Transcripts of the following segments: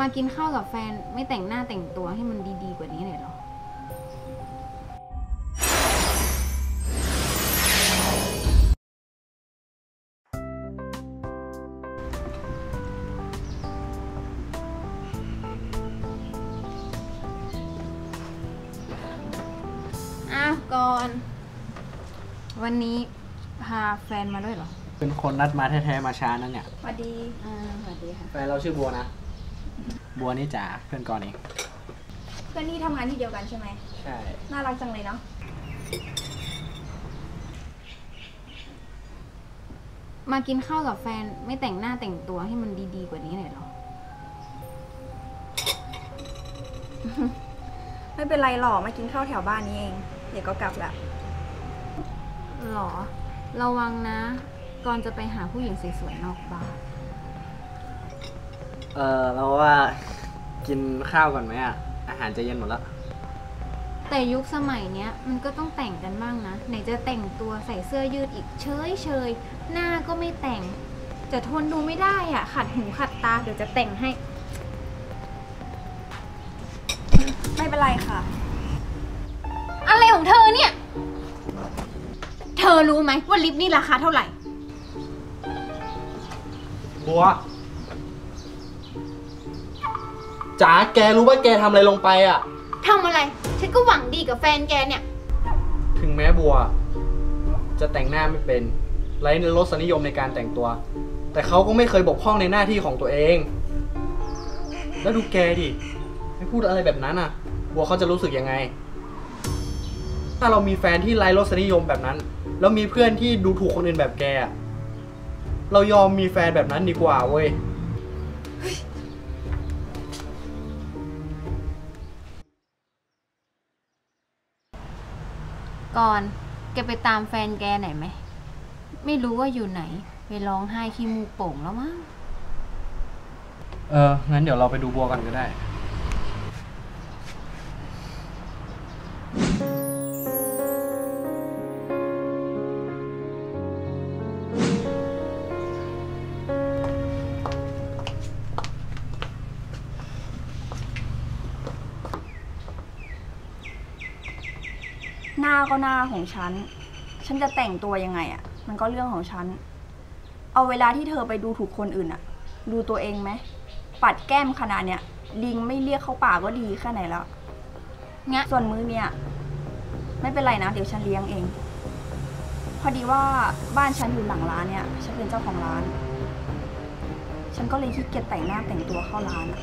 มากินข้าวกับแฟนไม่แต่งหน้าแต่งตัวให้มันดีๆกว่านี้เลยเหรอ อ้าวก่อน วันนี้พาแฟนมาด้วยเหรอเป็นคนนัดมาแท้ๆมาช้านั่นเนี่ยสวัสดี อ่าสวัสดีค่ะ แฟนเราชื่อบัวนะ บัวนี่จ๋าเพื่อนก่อนเองเพื่อนที่ทำงานที่เดียวกันใช่ไหม ใช่ น่ารักจังเลยเนาะ มากินข้าวกับแฟนไม่แต่งหน้าแต่งตัวให้มันดีๆกว่านี้เลยเหรอ ไม่เป็นไรหรอกมากินข้าวแถวบ้านนี้เอง เดี๋ยวก็กลับละหรอ ระวังนะ ก่อนจะไปหาผู้หญิงสวยๆนอกบ้าน เออเราว่ากินข้าวก่อนไหมอะ อาหารจะเย็นหมดแล้ว แต่ยุคสมัยเนี้ยมันก็ต้องแต่งกันบ้างนะ ไหนจะแต่งตัวใส่เสื้อยืดอีกเฉยเฉยๆหน้าก็ไม่แต่ง จะทนดูไม่ได้อะ ขัดหูขัดตา เดี๋ยวจะแต่งให้ ไม่เป็นไรค่ะ อะไรของเธอเนี่ย เธอรู้ไหมว่าลิปนี่ราคาเท่าไหร่ บัว จ๋าแกรู้ว่าแกทำอะไรลงไปอะ ทำอะไร ฉันก็หวังดีกับแฟนแกเนี่ย ถึงแม้บัว จะแต่งหน้าไม่เป็นไร้รสนิยมในการแต่งตัว แต่เขาก็ไม่เคยบกพร่องในหน้าที่ของตัวเอง แล้วดูแกดิไม่พูดอะไรแบบนั้นอะ บัวเขาจะรู้สึกยังไง ถ้าเรามีแฟนที่ไร้รสนิยมแบบนั้น แล้วมีเพื่อนที่ดูถูกคนอื่นแบบแกอะเรายอมมีแฟนแบบนั้นดีกว่าเว้ย ก่อนแกไปตามแฟนแกไหนไหม ไม่รู้ว่าอยู่ไหน ไปร้องไห้ขี้มูกโป่งแล้วมั้ง เออ งั้นเดี๋ยวเราไปดูบัวกันก็ได้ น้าก็หน้าของฉัน ฉันจะแต่งตัวยังไงอะ่ะมันก็เรื่องของฉัน เอาเวลาที่เธอไปดูถูกคนอื่นอะ่ะดูตัวเองไหม ปัดแก้มขนาดเนี้ยลิงไม่เรียกเข้าป่าก็ดีแค่ไหนแล้วงะส่วนมื้อเนี่ย ไม่เป็นไรนะ เดี๋ยวฉันเลี้ยงเอง พอดีว่าบ้านฉันอยู่หลังร้านเนี่ย ฉันเป็นเจ้าของร้าน ฉันก็เลยขี้เกียจแต่งหน้าแต่งตัวเข้าร้านอะ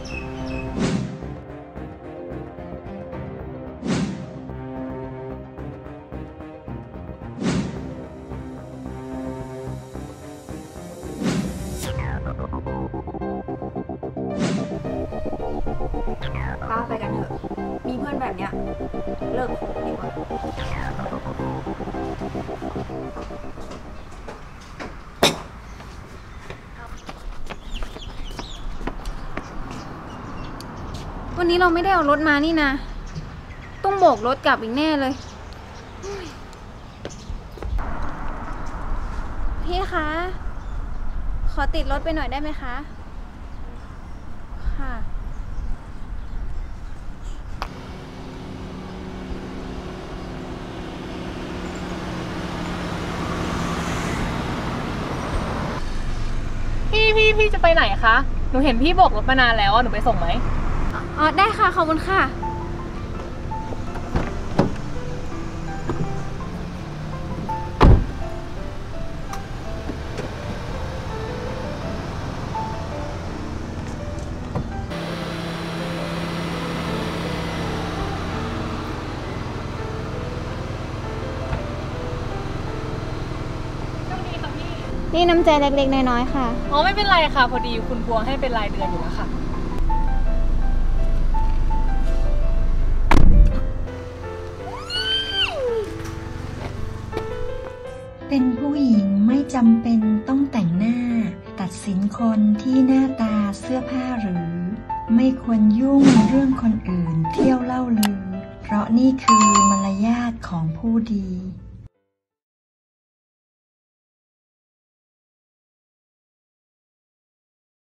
แบบเนี้ยเลิกคบดีกว่าวันนี้เราไม่ได้เอารถมานี่นะ ต้องโบกรถกลับอีกแน่เลย พี่คะ ขอติดรถไปหน่อยได้ไหมคะ ค่ะ พี่พี่จะไปไหนคะ หนูเห็นพี่โบกรถมานานแล้วอะหนูไปส่งไหม อ๋อ ได้ค่ะ ขอบคุณค่ะ นี่น้ำใจเล็กๆ น้อยๆ ค่ะ อ๋อไม่เป็นไรค่ะ พอดีคุณพวงให้เป็นรายเดือนอยู่แล้วค่ะ เป็นผู้หญิงไม่จำเป็นต้องแต่งหน้า ตัดสินคนที่หน้าตาเสื้อผ้าหรือ ไม่ควรยุ่งเรื่องคนอื่นเที่ยวเล่าลือ เพราะนี่คือมารยาทของผู้ดี